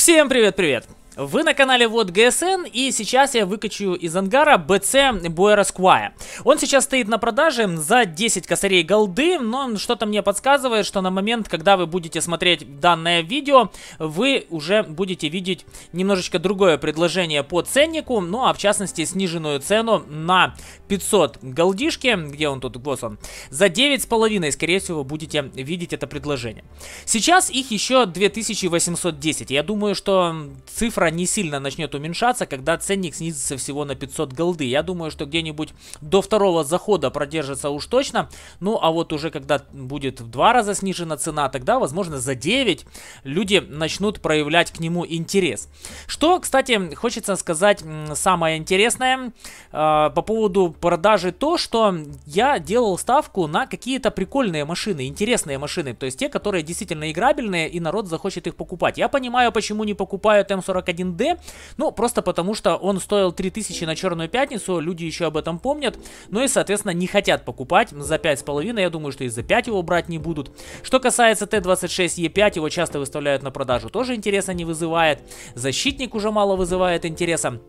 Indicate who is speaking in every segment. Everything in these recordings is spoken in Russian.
Speaker 1: Всем привет-привет! Вы на канале Вот ГСН, и сейчас я выкачу из ангара BC Boer Esquire. Он сейчас стоит на продаже за 10 косарей голды, но что-то мне подсказывает, что на момент, когда вы будете смотреть данное видео, вы уже будете видеть немножечко другое предложение по ценнику, ну а в частности сниженную цену на 500 голдишки, где он тут, вот он, за 9,5, скорее всего, будете видеть это предложение. Сейчас их еще 2810, я думаю, что цифра не сильно начнет уменьшаться, когда ценник снизится всего на 500 голды. Я думаю, что где-нибудь до второго захода продержится уж точно. Ну, а вот уже когда будет в два раза снижена цена, тогда, возможно, за 9 люди начнут проявлять к нему интерес. Что, кстати, хочется сказать самое интересное э, по поводу продажи то, что я делал ставку на какие-то прикольные машины, интересные машины, то есть те, которые действительно играбельные и народ захочет их покупать. Я понимаю, почему не покупают М41 1D, ну, просто потому что он стоил 3000 на Черную Пятницу, люди еще об этом помнят, ну и, соответственно, не хотят покупать за 5,5, я думаю, что и за 5 его брать не будут. Что касается Т-26Е5, его часто выставляют на продажу, тоже интереса не вызывает, Защитник уже мало вызывает интереса.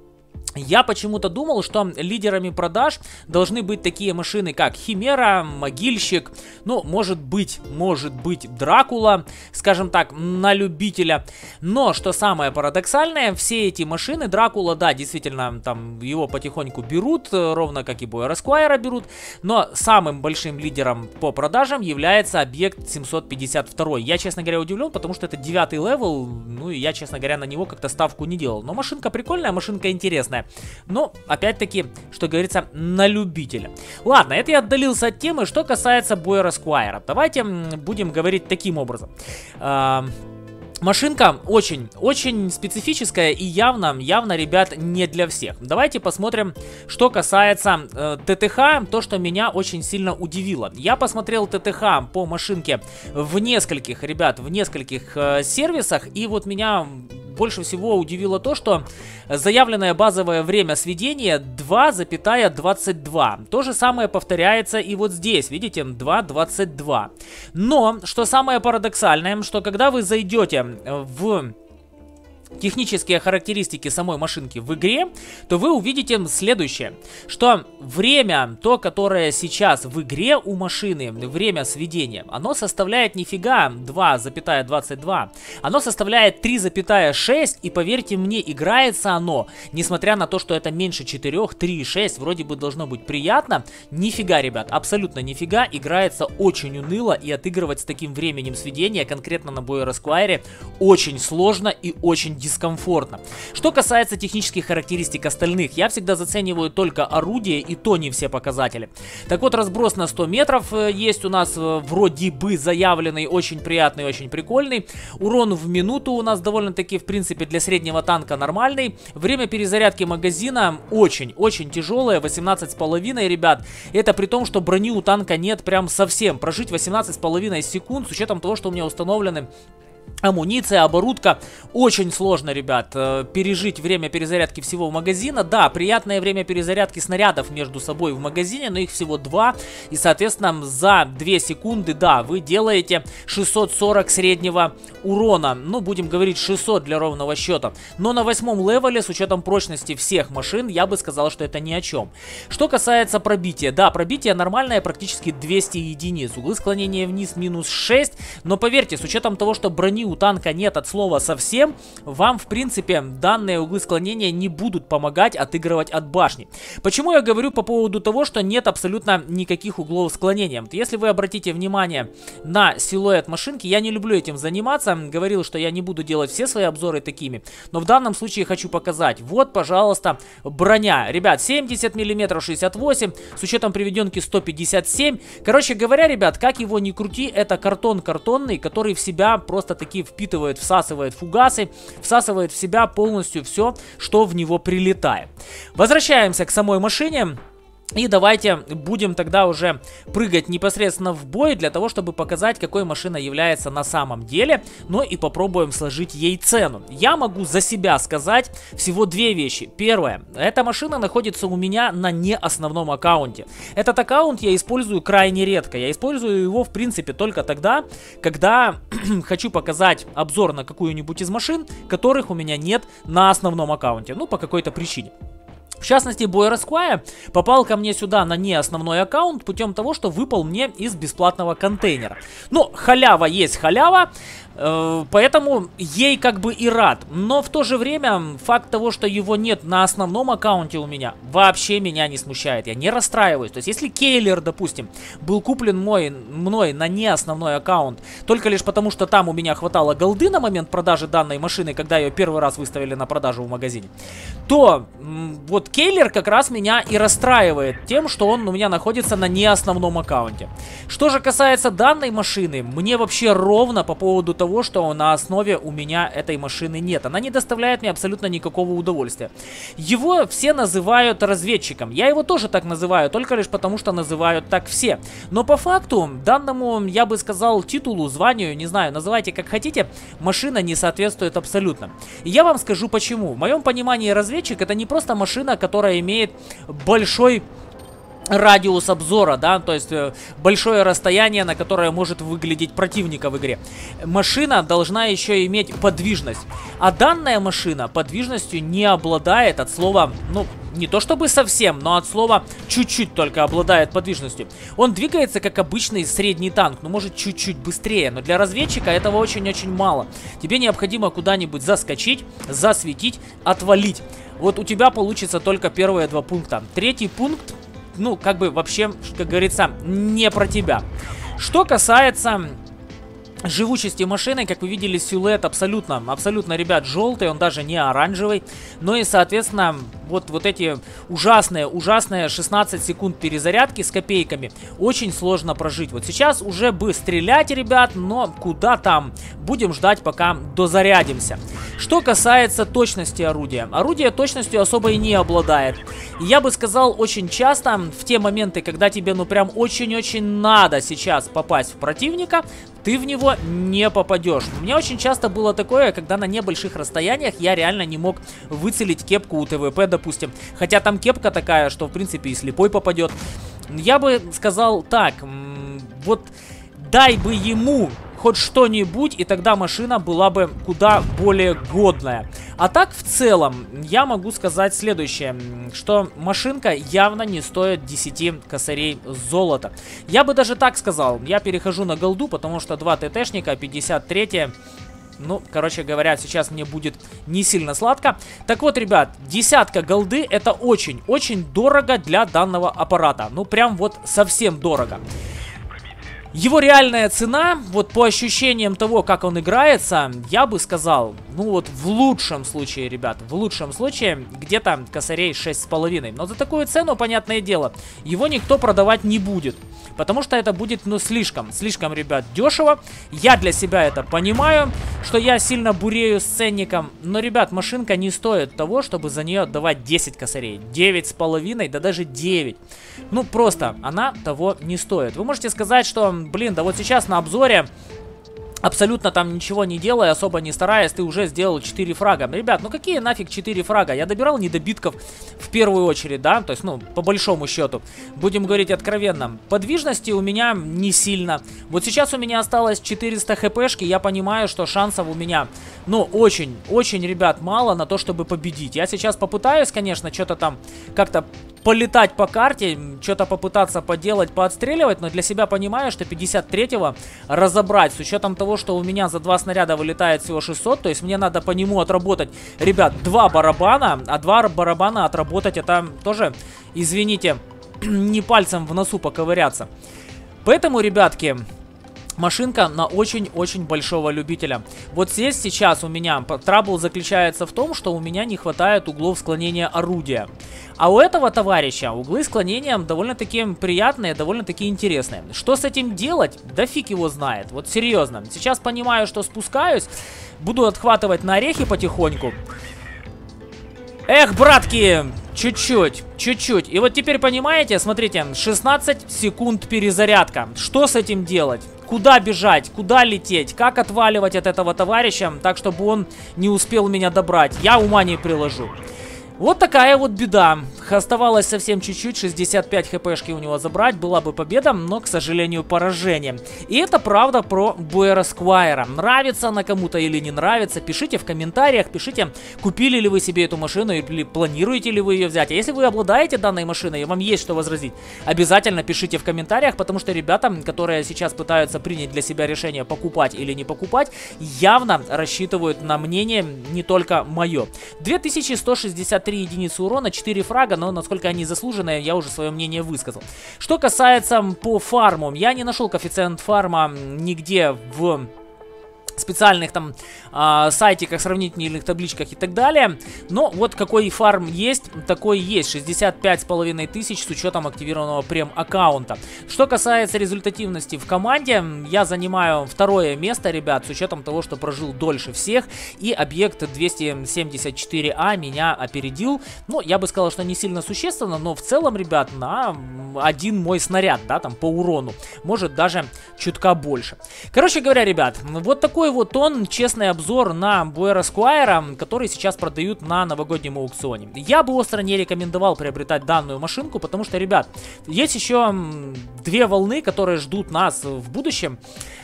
Speaker 1: Я почему-то думал, что лидерами продаж должны быть такие машины, как Химера, Могильщик, ну, может быть, может быть, Дракула, скажем так, на любителя. Но, что самое парадоксальное, все эти машины, Дракула, да, действительно, там его потихоньку берут, ровно как и Боя Эсквайра берут, но самым большим лидером по продажам является объект 752. Я, честно говоря, удивлен, потому что это девятый level, ну, и я, честно говоря, на него как-то ставку не делал. Но машинка прикольная, машинка интересная интересное. Но, опять-таки, что говорится, на любителя. Ладно, это я отдалился от темы. Что касается Бойера Сквайра. Давайте будем говорить таким образом. Машинка очень, очень специфическая и явно, явно, ребят, не для всех. Давайте посмотрим, что касается э, ТТХ, то, что меня очень сильно удивило. Я посмотрел ТТХ по машинке в нескольких, ребят, в нескольких э, сервисах, и вот меня больше всего удивило то, что заявленное базовое время сведения 2,22. То же самое повторяется и вот здесь, видите, 2,22. Но, что самое парадоксальное, что когда вы зайдете в технические характеристики самой машинки в игре, то вы увидите следующее, что время, то, которое сейчас в игре у машины, время сведения, оно составляет нифига 2,22, оно составляет 3,6, и поверьте мне, играется оно, несмотря на то, что это меньше 4, 3,6, вроде бы должно быть приятно, нифига, ребят, абсолютно нифига, играется очень уныло, и отыгрывать с таким временем сведения, конкретно на Boy Esquire, очень сложно и очень дискомфортно. Что касается технических характеристик остальных, я всегда зацениваю только орудие и то не все показатели. Так вот, разброс на 100 метров э, есть у нас э, вроде бы заявленный, очень приятный, очень прикольный. Урон в минуту у нас довольно-таки, в принципе, для среднего танка нормальный. Время перезарядки магазина очень-очень тяжелое, 18,5, ребят. Это при том, что брони у танка нет прям совсем. Прожить 18,5 секунд с учетом того, что у меня установлены амуниция, оборудка. Очень сложно, ребят, э, пережить время перезарядки всего магазина. Да, приятное время перезарядки снарядов между собой в магазине, но их всего два. И, соответственно, за 2 секунды, да, вы делаете 640 среднего урона. Ну, будем говорить 600 для ровного счета. Но на восьмом левеле, с учетом прочности всех машин, я бы сказал, что это ни о чем. Что касается пробития. Да, пробитие нормальное, практически 200 единиц. Углы склонения вниз минус 6. Но поверьте, с учетом того, что брони у танка нет от слова совсем, вам, в принципе, данные углы склонения не будут помогать отыгрывать от башни. Почему я говорю по поводу того, что нет абсолютно никаких углов склонения? Если вы обратите внимание на силуэт машинки, я не люблю этим заниматься, говорил, что я не буду делать все свои обзоры такими, но в данном случае хочу показать. Вот, пожалуйста, броня. Ребят, 70 мм 68, с учетом приведенки 157. Короче говоря, ребят, как его не крути, это картон картонный, который в себя просто таки впитывает, всасывает фугасы, всасывает в себя полностью все, что в него прилетает. Возвращаемся к самой машине. И давайте будем тогда уже прыгать непосредственно в бой для того, чтобы показать, какой машина является на самом деле. Ну и попробуем сложить ей цену. Я могу за себя сказать всего две вещи. Первое. Эта машина находится у меня на не основном аккаунте. Этот аккаунт я использую крайне редко. Я использую его в принципе только тогда, когда хочу показать обзор на какую-нибудь из машин, которых у меня нет на основном аккаунте. Ну по какой-то причине. В частности, Бойер Esquire попал ко мне сюда на не основной аккаунт путем того, что выпал мне из бесплатного контейнера. Ну, халява есть халява. Э, поэтому ей как бы и рад. Но в то же время факт того, что его нет на основном аккаунте у меня, вообще меня не смущает. Я не расстраиваюсь. То есть если Кейлер, допустим, был куплен мой, мной на не основной аккаунт, только лишь потому, что там у меня хватало голды на момент продажи данной машины, когда ее первый раз выставили на продажу в магазине, то вот Кейлер как раз меня и расстраивает тем, что он у меня находится на не основном аккаунте. Что же касается данной машины, мне вообще ровно по поводу того, что на основе у меня этой машины нет. Она не доставляет мне абсолютно никакого удовольствия. Его все называют разведчиком. Я его тоже так называю, только лишь потому, что называют так все. Но по факту, данному, я бы сказал, титулу, званию, не знаю, называйте как хотите, машина не соответствует абсолютно. Я вам скажу почему. В моем понимании разведчик это не просто машина, которая имеет большой радиус обзора, да, то есть э, большое расстояние, на которое может выглядеть противника в игре. Машина должна еще иметь подвижность, а данная машина подвижностью не обладает от слова, ну, не то чтобы совсем, но от слова чуть-чуть только обладает подвижностью. Он двигается как обычный средний танк, но может чуть-чуть быстрее, но для разведчика этого очень-очень мало. Тебе необходимо куда-нибудь заскочить, засветить, отвалить. Вот у тебя получится только первые два пункта. Третий пункт ну, как бы вообще, как говорится, не про тебя. Что касается живучести машины, как вы видели, силуэт абсолютно, абсолютно, ребят, желтый, он даже не оранжевый. Ну и, соответственно, вот, вот эти ужасные, ужасные 16 секунд перезарядки с копейками очень сложно прожить. Вот сейчас уже бы стрелять, ребят, но куда там? Будем ждать, пока дозарядимся. Что касается точности орудия. Орудие точностью особо и не обладает. я бы сказал, очень часто в те моменты, когда тебе ну прям очень-очень надо сейчас попасть в противника, ты в него не попадешь. У меня очень часто было такое, когда на небольших расстояниях я реально не мог выцелить кепку у ТВП, допустим. Хотя там кепка такая, что в принципе и слепой попадет. Я бы сказал так, вот дай бы ему хоть что-нибудь, и тогда машина была бы куда более годная. А так, в целом, я могу сказать следующее, что машинка явно не стоит 10 косарей золота. Я бы даже так сказал, я перехожу на голду, потому что 2 ТТшника, 53 ну, короче говоря, сейчас мне будет не сильно сладко. Так вот, ребят, десятка голды это очень-очень дорого для данного аппарата. Ну, прям вот совсем дорого. Его реальная цена, вот по ощущениям того, как он играется, я бы сказал, ну вот в лучшем случае, ребят, в лучшем случае где-то косарей 6,5. Но за такую цену, понятное дело, его никто продавать не будет. Потому что это будет, ну, слишком, слишком, ребят, дешево. Я для себя это понимаю, что я сильно бурею с ценником. Но, ребят, машинка не стоит того, чтобы за нее отдавать 10 косарей. 9,5, да даже 9. Ну, просто она того не стоит. Вы можете сказать, что блин, да вот сейчас на обзоре абсолютно там ничего не делая, особо не стараясь, ты уже сделал 4 фрага. Ребят, ну какие нафиг 4 фрага? Я добирал недобитков в первую очередь, да, то есть, ну, по большому счету. Будем говорить откровенно. Подвижности у меня не сильно. Вот сейчас у меня осталось 400 хпшки, я понимаю, что шансов у меня, ну, очень, очень, ребят, мало на то, чтобы победить. Я сейчас попытаюсь, конечно, что-то там как-то полетать по карте, что-то попытаться поделать, поотстреливать, но для себя понимаю, что 53-го разобрать, с учетом того, что у меня за два снаряда вылетает всего 600, то есть мне надо по нему отработать, ребят, два барабана, а два барабана отработать это тоже, извините, не пальцем в носу поковыряться. Поэтому, ребятки, Машинка на очень-очень большого любителя. Вот здесь сейчас у меня трабл заключается в том, что у меня не хватает углов склонения орудия. А у этого товарища углы склонения довольно-таки приятные, довольно-таки интересные. Что с этим делать? Да фиг его знает. Вот серьезно. Сейчас понимаю, что спускаюсь, буду отхватывать на орехи потихоньку. Эх, братки, чуть-чуть, чуть-чуть. И вот теперь понимаете, смотрите, 16 секунд перезарядка. Что с этим делать? Куда бежать? Куда лететь? Как отваливать от этого товарища, так чтобы он не успел меня добрать? Я ума не приложу. Вот такая вот беда. Оставалось совсем чуть-чуть, 65 хпшки у него забрать, была бы победа, но, к сожалению, поражение. И это правда про Буэра Сквайра. Нравится она кому-то или не нравится, пишите в комментариях, пишите, купили ли вы себе эту машину или планируете ли вы ее взять. А если вы обладаете данной машиной и вам есть что возразить, обязательно пишите в комментариях, потому что ребята, которые сейчас пытаются принять для себя решение покупать или не покупать, явно рассчитывают на мнение не только мое. 2163 единицы урона, 4 фрага, но насколько они заслуженные, я уже свое мнение высказал. Что касается по фарму, я не нашел коэффициент фарма нигде в специальных там э, сайтиках, сравнительных табличках и так далее. Но вот какой фарм есть, такой есть. 65 с половиной тысяч с учетом активированного прем-аккаунта. Что касается результативности в команде, я занимаю второе место, ребят, с учетом того, что прожил дольше всех. И объект 274А меня опередил. Ну, я бы сказал, что не сильно существенно, но в целом, ребят, на один мой снаряд, да, там по урону. Может даже чутка больше. Короче говоря, ребят, вот такой вот он, честный обзор на Буэра Сквайра, который сейчас продают на новогоднем аукционе. Я бы остро не рекомендовал приобретать данную машинку, потому что, ребят, есть еще две волны, которые ждут нас в будущем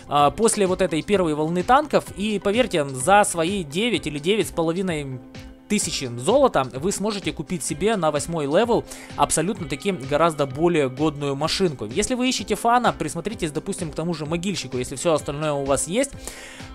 Speaker 1: а, после вот этой первой волны танков. И поверьте, за свои 9 или 9 с половиной тысячи золота вы сможете купить себе на восьмой level абсолютно таки гораздо более годную машинку. Если вы ищете fun а, присмотритесь, допустим, к тому же могильщику, если все остальное у вас есть.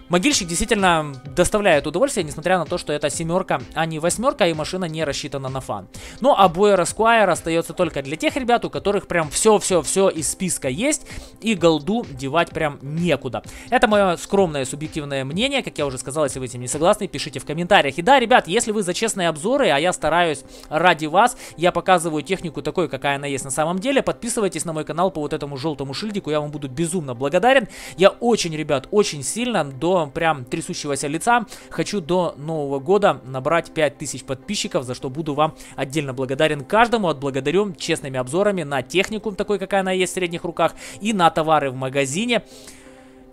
Speaker 1: Могильщик действительно доставляет удовольствие, несмотря на то, что это семерка, а не восьмерка, и машина не рассчитана на fun. Ну, а Бойер Esquire остается только для тех ребят, у которых прям все-все-все из списка есть, и голду девать прям некуда. Это мое скромное субъективное мнение, как я уже сказал, если вы этим не согласны, пишите в комментариях. И да, ребят, если вы за честные обзоры, а я стараюсь ради вас, я показываю технику такой, какая она есть на самом деле, подписывайтесь на мой канал по вот этому желтому шильдику, я вам буду безумно благодарен. Я очень, ребят, очень сильно до прям трясущегося лица хочу до Нового года набрать 5000 подписчиков, за что буду вам отдельно благодарен каждому. Отблагодарю честными обзорами на технику, такой, какая она есть в средних руках, и на товары в магазине.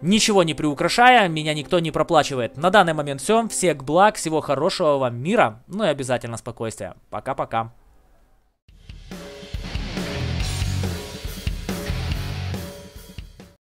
Speaker 1: Ничего не приукрашая, меня никто не проплачивает. На данный момент все. Всех благ, всего хорошего вам мира, ну и обязательно спокойствия. Пока-пока.